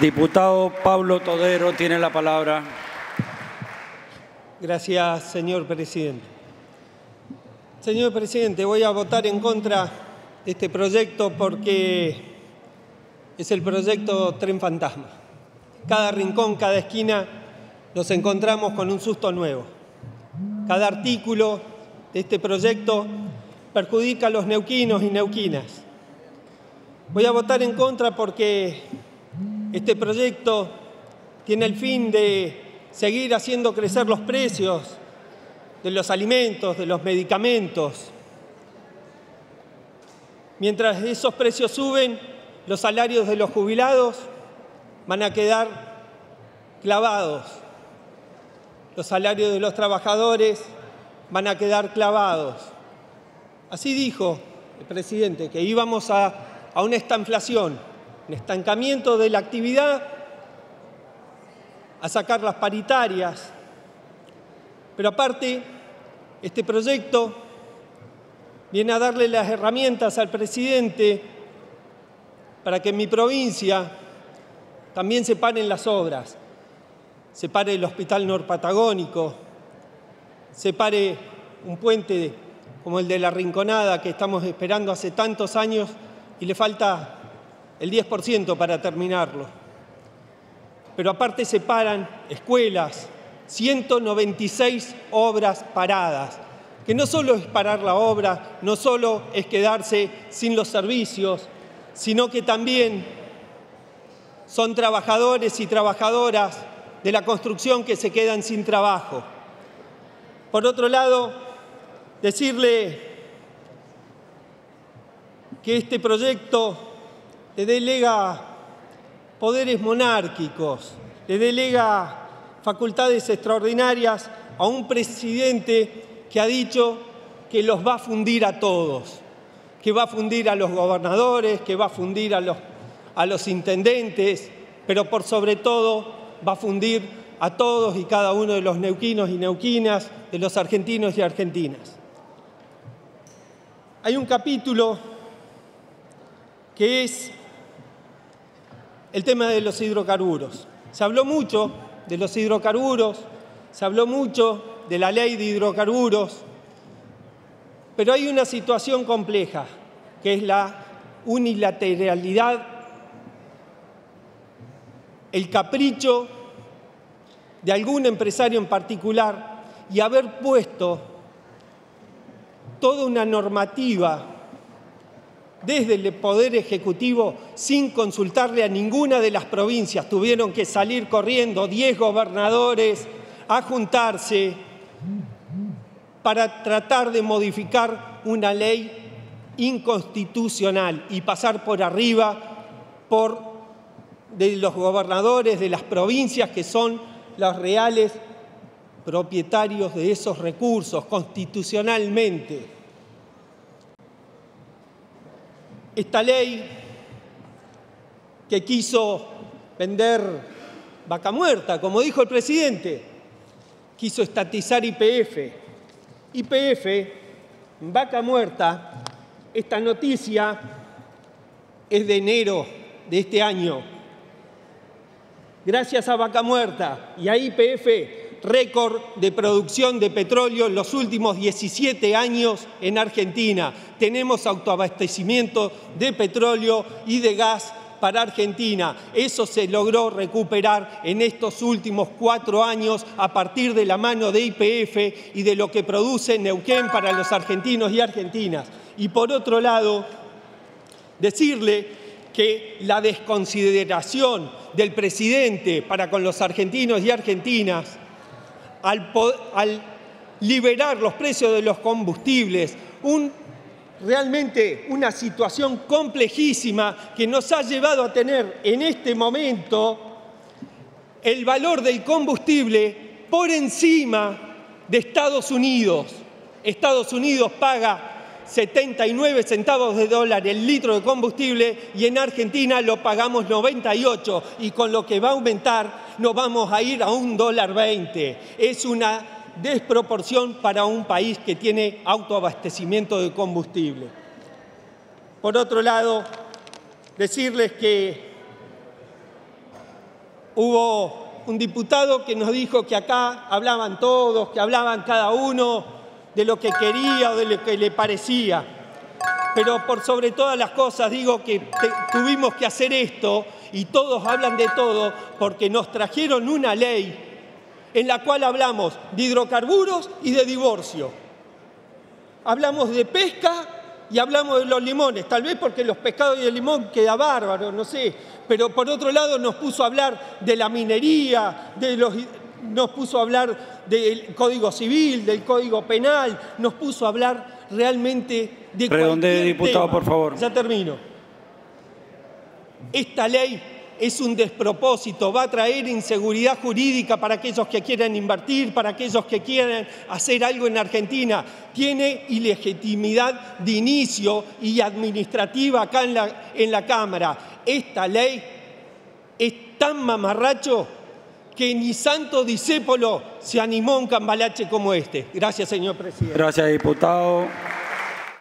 Diputado Pablo Todero tiene la palabra. Gracias, señor presidente. Señor presidente, voy a votar en contra de este proyecto porque es el proyecto Tren Fantasma. Cada rincón, cada esquina nos encontramos con un susto nuevo. Cada artículo de este proyecto perjudica a los neuquinos y neuquinas. Voy a votar en contra porque este proyecto tiene el fin de seguir haciendo crecer los precios de los alimentos, de los medicamentos. Mientras esos precios suben, los salarios de los jubilados van a quedar clavados. Los salarios de los trabajadores van a quedar clavados. Así dijo el presidente, que íbamos a, una estanflación, un estancamiento de la actividad, a sacar las paritarias. Pero aparte, este proyecto viene a darle las herramientas al presidente para que en mi provincia también se paren las obras, se pare el Hospital Norpatagónico, se pare un puente como el de la Rinconada que estamos esperando hace tantos años y le falta el 10% para terminarlo. Pero aparte se paran escuelas, 196 obras paradas, que no solo es parar la obra, no solo es quedarse sin los servicios, sino que también son trabajadores y trabajadoras de la construcción que se quedan sin trabajo. Por otro lado, decirle que este proyecto le delega poderes monárquicos, le delega facultades extraordinarias a un presidente que ha dicho que los va a fundir a todos, que va a fundir a los gobernadores, que va a fundir a los, a los intendentes, pero por sobre todo va a fundir a todos y cada uno de los neuquinos y neuquinas, de los argentinos y argentinas. Hay un capítulo que es el tema de los hidrocarburos. Se habló mucho de los hidrocarburos, se habló mucho de la ley de hidrocarburos, pero hay una situación compleja, que es la unilateralidad, el capricho de algún empresario en particular y haber puesto toda una normativa desde el Poder Ejecutivo sin consultarle a ninguna de las provincias. Tuvieron que salir corriendo 10 gobernadores a juntarse para tratar de modificar una ley inconstitucional y pasar por arriba por de los gobernadores de las provincias que son los reales propietarios de esos recursos constitucionalmente. Esta ley que quiso vender vaca muerta, como dijo el presidente, quiso estatizar IPF. IPF, vaca muerta, esta noticia es de enero de este año. Gracias a Vaca Muerta y a IPF, récord de producción de petróleo en los últimos 17 años en Argentina. Tenemos autoabastecimiento de petróleo y de gas para Argentina. Eso se logró recuperar en estos últimos cuatro años a partir de la mano de IPF y de lo que produce Neuquén para los argentinos y argentinas. Y por otro lado, decirle que la desconsideración del presidente para con los argentinos y argentinas al, liberar los precios de los combustibles, realmente una situación complejísima que nos ha llevado a tener en este momento el valor del combustible por encima de Estados Unidos. Estados Unidos paga 79 centavos de dólar el litro de combustible y en Argentina lo pagamos 98 y con lo que va a aumentar nos vamos a ir a un dólar 20. Es una desproporción para un país que tiene autoabastecimiento de combustible. Por otro lado, decirles que Hubo un diputado que nos dijo que acá hablaban todos, que hablaban cada uno de lo que quería o de lo que le parecía. Pero por sobre todas las cosas digo que tuvimos que hacer esto y todos hablan de todo porque nos trajeron una ley en la cual hablamos de hidrocarburos y de divorcio. Hablamos de pesca y hablamos de los limones, tal vez porque los pescados y el limón queda bárbaro, no sé, pero por otro lado nos puso a hablar de la minería, de los, nos puso a hablar del Código Civil, del Código Penal, nos puso a hablar realmente de Redonde, diputado, por favor. Ya termino. Esta ley es un despropósito, va a traer inseguridad jurídica para aquellos que quieran invertir, para aquellos que quieran hacer algo en Argentina. Tiene ilegitimidad de inicio y administrativa acá en la, en la Cámara. Esta ley es tan mamarracho que ni santo discépolo se animó a un cambalache como este. Gracias, señor presidente. Gracias, diputado.